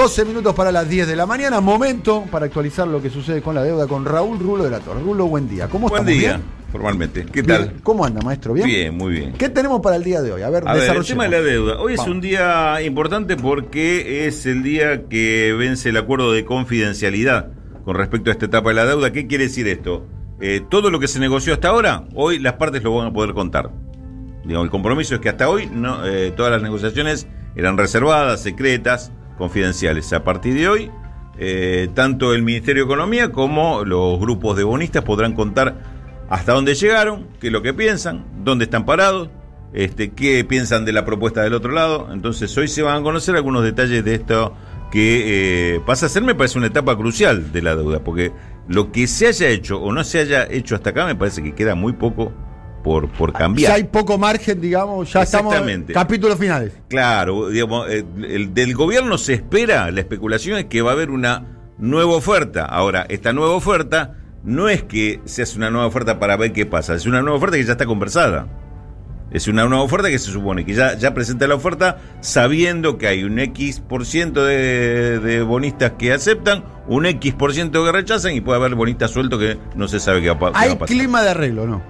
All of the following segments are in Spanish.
12 minutos para las 10 de la mañana. Momento para actualizar lo que sucede con la deuda con Raúl Rulo de la Torre. Rulo, buen día. ¿Cómo Buen estamos? día, ¿Bien? formalmente. ¿Qué Bien. tal? ¿Cómo anda, maestro? ¿Bien? Bien, muy bien. ¿Qué tenemos para el día de hoy? A ver, A ver, el tema de la deuda. Hoy es un día importante porque es el día que vence el acuerdo de confidencialidad con respecto a esta etapa de la deuda. ¿Qué quiere decir esto? Eh, todo lo que se negoció hasta ahora, hoy las partes lo van a poder contar. Digamos, el compromiso es que hasta hoy no, eh, todas las negociaciones eran reservadas, secretas, confidenciales. A partir de hoy, eh, tanto el Ministerio de Economía como los grupos de bonistas podrán contar hasta dónde llegaron, qué es lo que piensan, dónde están parados, este, qué piensan de la propuesta del otro lado. Entonces hoy se van a conocer algunos detalles de esto que eh, pasa a ser, me parece una etapa crucial de la deuda, porque lo que se haya hecho o no se haya hecho hasta acá me parece que queda muy poco por, por cambiar. Ya hay poco margen, digamos, ya estamos en capítulos finales. Claro, digamos, eh, el, del gobierno se espera, la especulación es que va a haber una nueva oferta. Ahora, esta nueva oferta no es que se hace una nueva oferta para ver qué pasa, es una nueva oferta que ya está conversada. Es una nueva oferta que se supone que ya, ya presenta la oferta sabiendo que hay un X por ciento de, de bonistas que aceptan, un X por ciento que rechazan y puede haber bonistas sueltos que no se sabe qué va, qué va Hay a pasar. clima de arreglo, ¿no?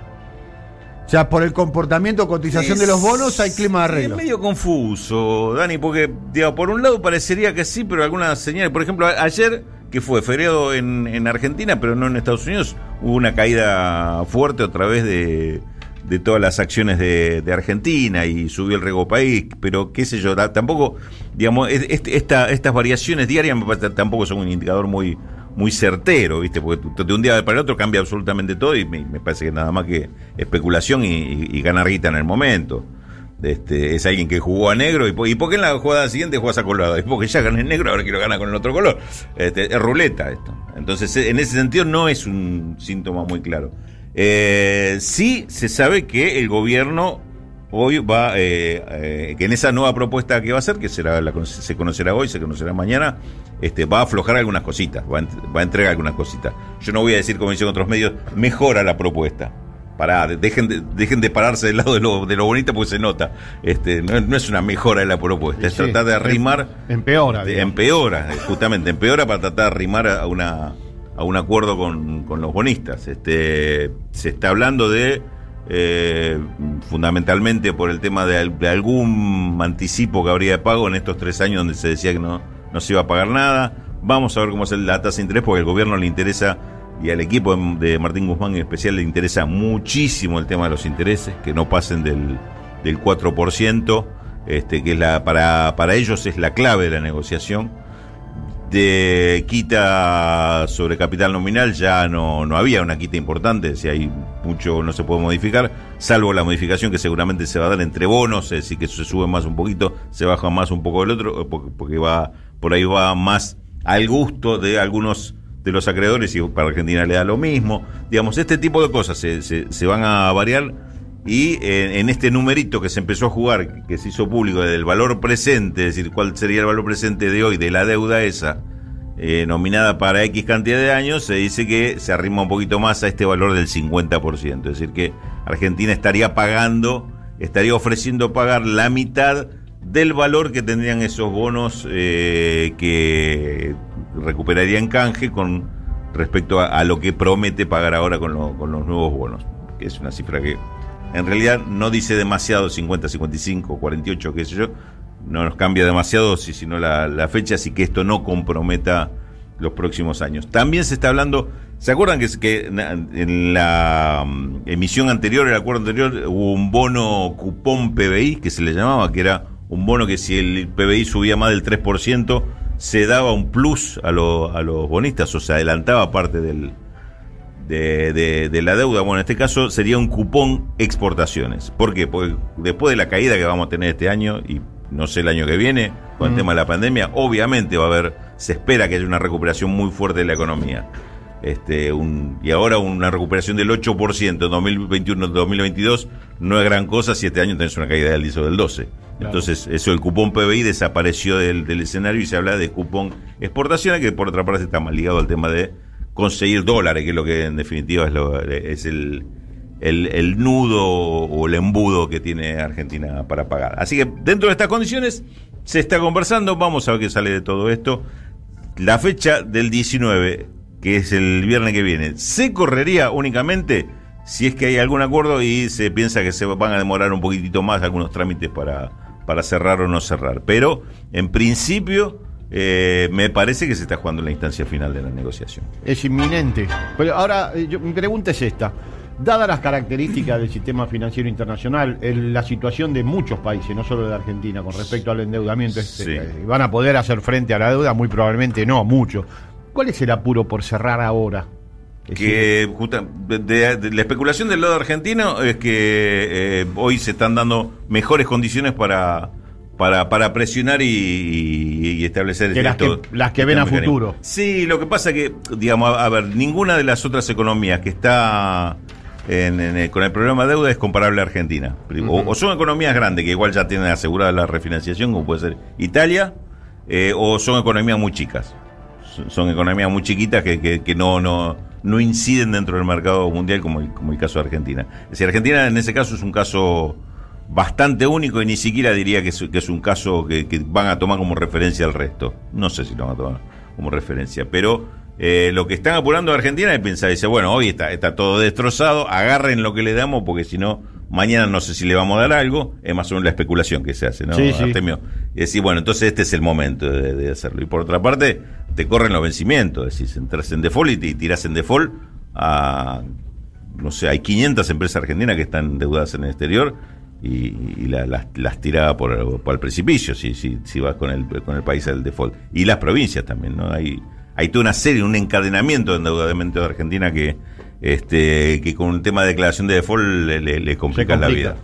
O sea, por el comportamiento, cotización de los bonos, hay clima de arreglo. Es medio confuso, Dani, porque digamos, por un lado parecería que sí, pero algunas señales, por ejemplo, ayer, que fue feriado en, en Argentina, pero no en Estados Unidos, hubo una caída fuerte otra vez de, de todas las acciones de, de Argentina y subió el rego país, pero qué sé yo, ta- tampoco, digamos, es- este- esta- estas variaciones diarias tampoco son un indicador muy muy certero, ¿viste? Porque de un día para el otro cambia absolutamente todo y me, parece que nada más que especulación y, y- ganar guita en el momento. Este, es alguien que jugó a negro y, y porque en la jugada siguiente juegas a colorado. Y porque ya gané en negro, ahora quiero ganar con el otro color. Este, es ruleta esto. Entonces, en ese sentido, no es un síntoma muy claro. Eh, sí se sabe que el gobierno hoy va, eh, eh, que en esa nueva propuesta que va a hacer, que será la, se conocerá hoy, se conocerá mañana, este, va a aflojar algunas cositas, va a, va a entregar algunas cositas. Yo no voy a decir, como dicen otros medios, mejora la propuesta. Pará, de- dejen de, dejen de pararse del lado de lo, de lo bonito porque se nota. Este, no, no es una mejora de la propuesta, es tratar de arrimar. Empeora. de- digamos. empeora, eh, justamente, empeora para tratar de arrimar a, una, a un acuerdo con, con los bonistas. Este, se está hablando de, eh, fundamentalmente por el tema de, al- de algún anticipo que habría de pago en estos tres años donde se decía que no, no se iba a pagar nada. Vamos a ver cómo es la tasa de interés porque al gobierno le interesa y al equipo de Martín Guzmán en especial le interesa muchísimo el tema de los intereses, que no pasen del, del 4%, este, que es la, para, para ellos es la clave de la negociación. De quita sobre capital nominal ya no, no había una quita importante, si hay mucho no se puede modificar, salvo la modificación que seguramente se va a dar entre bonos, es decir, que se sube más un poquito, se baja más un poco el otro, porque va por ahí va más al gusto de algunos de los acreedores y para Argentina le da lo mismo. Digamos, este tipo de cosas se, se, se van a variar y eh, en este numerito que se empezó a jugar, que se hizo público del valor presente, es decir, cuál sería el valor presente de hoy de la deuda esa, eh, nominada para X cantidad de años, se dice que se arrima un poquito más a este valor del 50%. Es decir, que Argentina estaría pagando, estaría ofreciendo pagar la mitad del valor que tendrían esos bonos eh, que recuperaría en canje con respecto a, lo que promete pagar ahora con, lo- con los nuevos bonos, que es una cifra que en realidad no dice demasiado 50, 55, 48, qué sé yo, no nos cambia demasiado si sino la, la fecha, así que esto no comprometa los próximos años. También se está hablando, ¿se acuerdan que, que en la mm, emisión anterior, el acuerdo anterior, hubo un bono cupón PBI que se le llamaba, que era un bono que si el PBI subía más del 3%, se daba un plus a, lo- a los bonistas, o se adelantaba parte del, de, de- de la deuda. Bueno, en este caso sería un cupón exportaciones. ¿Por qué? Porque después de la caída que vamos a tener este año y no sé el año que viene, con el Mm. tema de la pandemia, obviamente va a haber, se espera que haya una recuperación muy fuerte de la economía. Este, un, y ahora una recuperación del 8% en 2021-2022 no es gran cosa si este año tenés una caída del 10 o del 12. Entonces, eso, el cupón PBI desapareció del, del escenario y se habla de cupón exportaciones, que por otra parte está más ligado al tema de conseguir dólares, que es lo que en definitiva es, lo- es el, el, el nudo o el embudo que tiene Argentina para pagar. Así que dentro de estas condiciones Se está conversando, vamos a ver qué sale de todo esto. La fecha del 19, que es el viernes que viene, se correría únicamente si es que hay algún acuerdo y se piensa que se van a demorar un poquitito más algunos trámites para, para cerrar o no cerrar. Pero en principio eh, me parece que se está jugando la instancia final de la negociación. Es inminente. Pero ahora, eh, yo, mi pregunta es esta. Dadas las características del sistema financiero internacional, la situación de muchos países, no solo de Argentina, con respecto al endeudamiento, este, eh, ¿van a poder hacer frente a la deuda? Muy probablemente no, mucho. ¿Cuál es el apuro por cerrar ahora? que de, la especulación del lado argentino es que hoy se están dando mejores condiciones para para, para presionar y, establecer que las, que, las que ven a futuro. Sí, lo que pasa que, digamos, a, ver, ninguna de las otras economías que está en, con el problema de deuda es comparable a Argentina. o, son economías grandes que igual ya tienen asegurada la refinanciación, como puede ser Italia, eh, o son economías muy chicas. Son, economías muy chiquitas que, que, no, no, no inciden dentro del mercado mundial como, como el caso de Argentina. Es decir, Argentina en ese caso es un caso bastante único y ni siquiera diría que es, un caso que, van a tomar como referencia al resto. No sé si lo van a tomar como referencia, pero eh, lo que están apurando a Argentina es pensar, dice, bueno, hoy está, está todo destrozado, agarren lo que le damos porque si no, mañana no sé si le vamos a dar algo, es más o menos la especulación que se hace, ¿no? Sí, Y decir, bueno, entonces este es el momento de, hacerlo. Y por otra parte, te corren los vencimientos, decir, entras en default y tiras en default a, no sé, hay 500 empresas argentinas que están endeudadas en el exterior y, las, las tira por, por, el precipicio si, si, si vas con el, con el país del default. Y las provincias también, ¿no? Hay, hay toda una serie, un encadenamiento de endeudamiento de Argentina que, este, que con un tema de declaración de default le, le, complica la vida.